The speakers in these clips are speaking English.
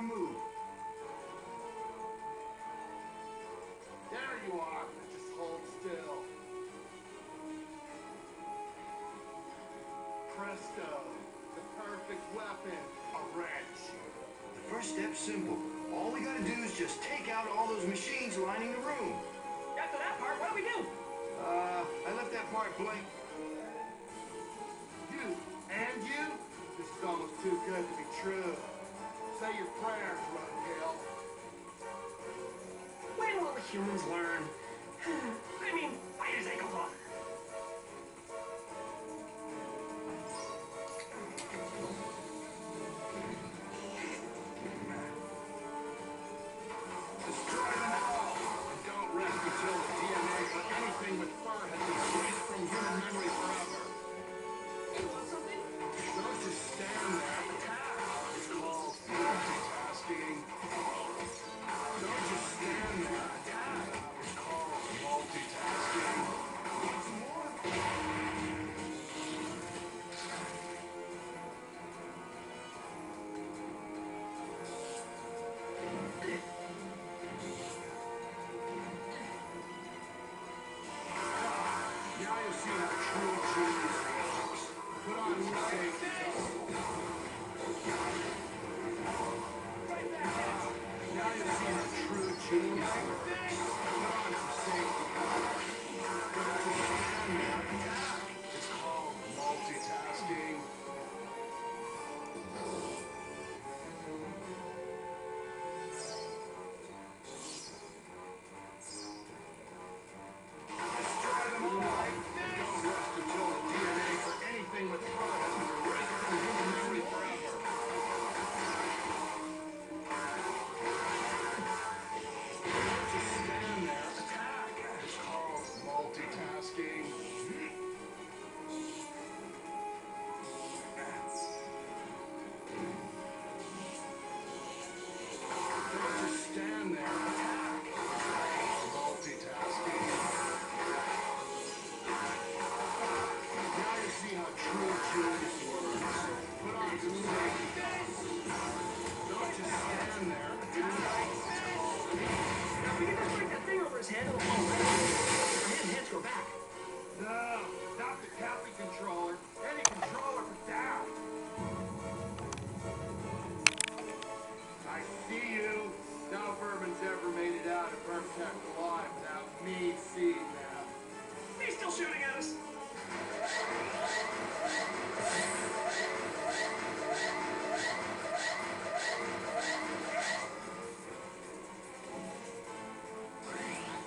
slip up. Then we make our move. There you are. Just hold still. Presto. The perfect weapon. A wrench. The first step's simple. All we gotta do is just take out all those machines lining the room. After that part, what do we do? Uh, I left that part blank. You and you? This is almost too good to be true. Say your prayers, Roadkill. When will the humans learn? I mean, Now you see how true genius Two.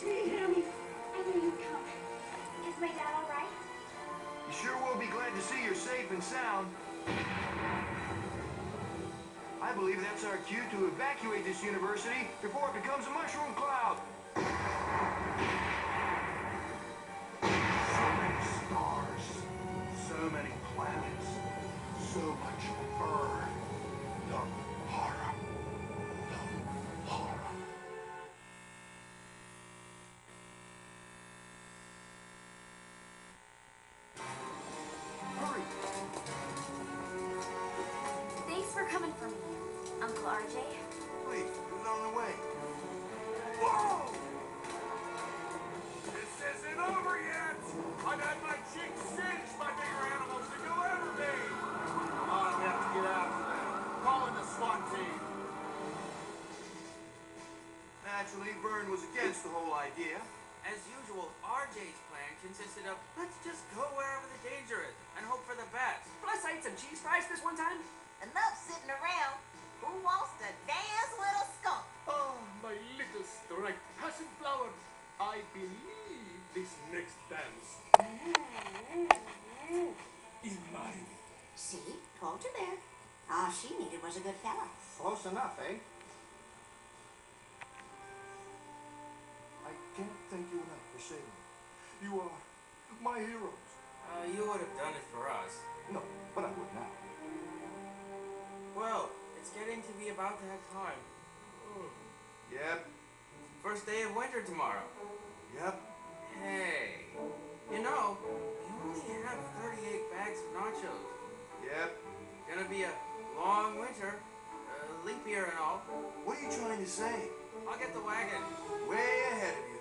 Between Tommy, I knew you'd come. Is my dad all right? You sure will be glad to see you're safe and sound. I believe that's our cue to evacuate this university before it becomes a mushroom cloud. So many stars, so many planets, so much earth. Coming for me, Uncle RJ. Please, who's on the way? Whoa! This isn't over yet! I've had my cheeks singed by bigger animals than you'll ever be! Oh, we have to get after them. Call in the SWAT team. Naturally, Verne was against the whole idea. As usual, RJ's plan consisted of let's just go wherever the danger is and hope for the best. Plus, I ate some cheese fries this one time. Enough sitting around. Who wants to dance with a skunk? Oh, my little striped passion flower. I believe this next dance is mine. See, told you there. All she needed was a good fella. Close enough, eh? I can't thank you enough for saving me. You are my heroes. Uh, you would have done it for us. About that time. Yep. First day of winter tomorrow. Yep. Hey, you know, you only have 38 bags of nachos. Yep. Gonna be a long winter, uh, leap year and all. What are you trying to say? I'll get the wagon. Way ahead of you